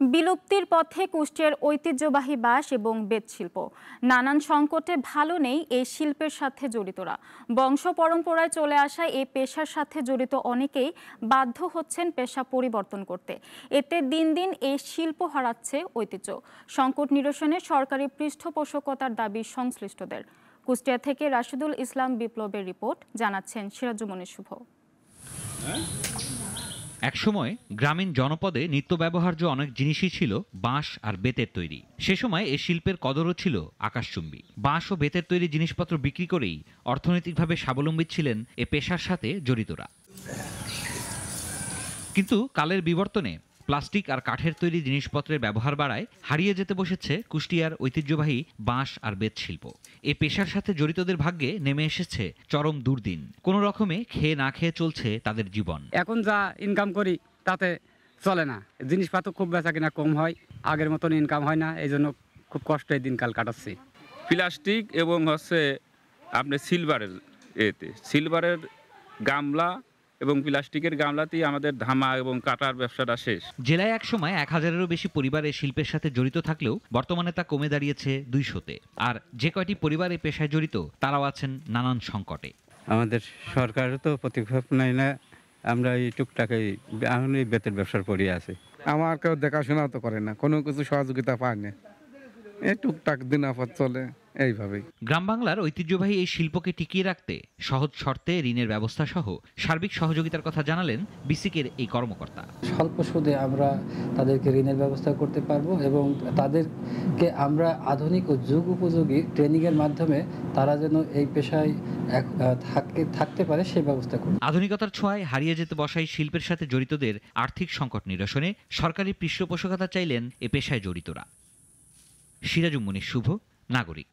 বিলুপ্তির পথে কুষ্টিয়ার ঐতিহ্যবাহী বাঁশ এবং বেত শিল্প নানান সংকটে ভালো নেই এই শিল্পের সাথে জড়িতরা। বংশ পরম্পরায় চলে আসা এই পেশার সাথে জড়িত অনেকেই বাধ্য হচ্ছেন পেশা পরিবর্তন করতে। এতে দিন দিন এই শিল্প হারাচ্ছে ঐতিহ্য। সংকট নিরসনে সরকারি পৃষ্ঠপোষকতার দাবি সংশ্লিষ্টদের। কুষ্টিয়া থেকে রাশিদুল ইসলাম বিপ্লবের রিপোর্ট, জানাচ্ছেন সিরাজুমনি শুভ। একসময় গ্রামীণ জনপদে নিত্য ব্যবহার্য অনেক জিনিসই ছিল বাঁশ আর বেতের তৈরি। সে সময় এ শিল্পের কদরও ছিল আকাশচুম্বী। বাঁশ ও বেতের তৈরি জিনিসপত্র বিক্রি করেই অর্থনৈতিকভাবে স্বাবলম্বী ছিলেন এ পেশার সাথে জড়িতরা। কিন্তু কালের বিবর্তনে প্লাস্টিক আর কাঠের তৈরি জিনিসপত্রের ব্যবহার বাড়ায় হারিয়ে যেতে বসেছে কুষ্টিয়ার ঐতিহ্যবাহী বাঁশ আর বেত শিল্প এ পেশার সাথে জড়িতদের ভাগ্যে নেমে এসেছে চরম দুর্দিন। কোনো রকমে খেয়ে না খেয়ে চলছে তাদের জীবন। এখন যা ইনকাম করি তাতে চলে না। জিনিসপত্র খুব বেচা কিনা কম হয় আগের মতন ইনকাম হয় না এই জন্য খুব কষ্টে দিনকাল কাটাচ্ছি। প্লাস্টিক এবং হচ্ছে আপনি সিলভারের এতে সিলভারের গামলা এবং প্লাস্টিকের গামলাতেই আমাদের ধামা এবং কাটার ব্যবসাটা শেষ। জেলায় একসময় এক হাজারেরও বেশি পরিবার এই শিল্পের সাথে জড়িত থাকলেও বর্তমানে তা কমে দাঁড়িয়েছে দুইশোতে। আর যে কয়টি পরিবার এই পেশায় জড়িত তারাও আছেন নানান সংকটে। আমাদের সরকারও তো পদক্ষেপ নেয় না আমরা এই টুকটাকে এখন এই বেতের ব্যবসার পড়ে আছে। আমার কেউ দেখাশোনা তো করে না কোনো কিছু সহযোগিতা পায় না। এই টুকটাক দিন আপাত চলে। এইভাবেই। গ্রাম বাংলার ঐতিহ্যবাহী এই শিল্পকে টিকিয়ে রাখতে সহজ শর্তে ঋণের ব্যবস্থা সহ সার্বিক সহযোগিতার কথা জানালেন বিসিকের এই কর্মকর্তা। স্বল্প সুদে আমরা তাদেরকে ঋণের ব্যবস্থা করতে পারব এবং তাদেরকে আমরা আধুনিক ও যুগ উপযোগী ট্রেনিংয়ের মাধ্যমে তারা যেন এই পেশায় এক- আহ, থাকতে পারে সেই ব্যবস্থা করব আধুনিকতার ছোঁয়ায় হারিয়ে যেতে বসাই শিল্পের সাথে জড়িতদের আর্থিক সংকট নিরসনে সরকারি পৃষ্ঠপোষকতা চাইলেন এ পেশায় জড়িতরা। সিরাজুম মনির শুভ নাগরিক।